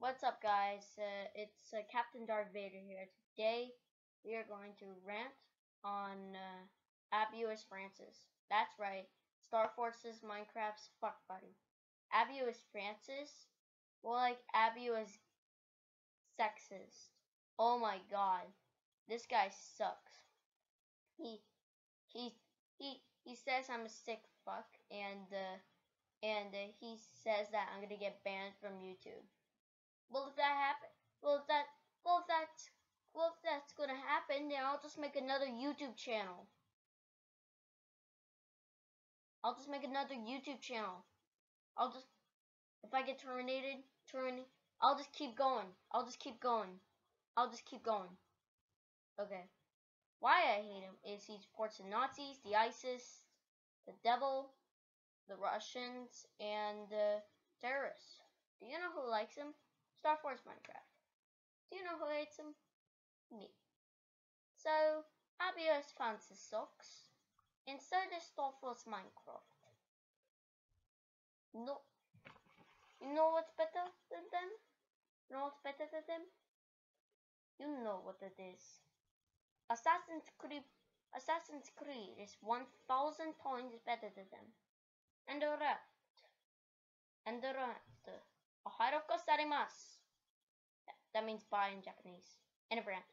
What's up, guys? Uh, it's uh, Captain Darth Vader here. Today, we are going to rant on uh, Abuus Francis. That's right, Star Forces Minecraft's fuck buddy. Abuus Francis? Well, like Abuus sexist. Oh my god, this guy sucks. He, he, he, he says I'm a sick fuck, and uh, and uh, he says that I'm gonna get banned from YouTube. Well, if that happen, well if that, well if that's, well if that's gonna happen, then I'll just make another YouTube channel. I'll just make another YouTube channel. I'll just, if I get terminated, turn, I'll just keep going. I'll just keep going. I'll just keep going. Okay. Why I hate him is he supports the Nazis, the ISIS, the devil, the Russians, and the terrorists. Do you know who likes him? Star Force Minecraft. Do you know who hates him? Me. So, Abuus Francis sucks, and so does Star Force Minecraft. No. You know what's better than them? You know what's better than them? You know what it is. Assassin's Creed Assassin's Creed is 1000 times better than them. And the rest. And the rest. Ohairo. That means bye in Japanese. And a brand.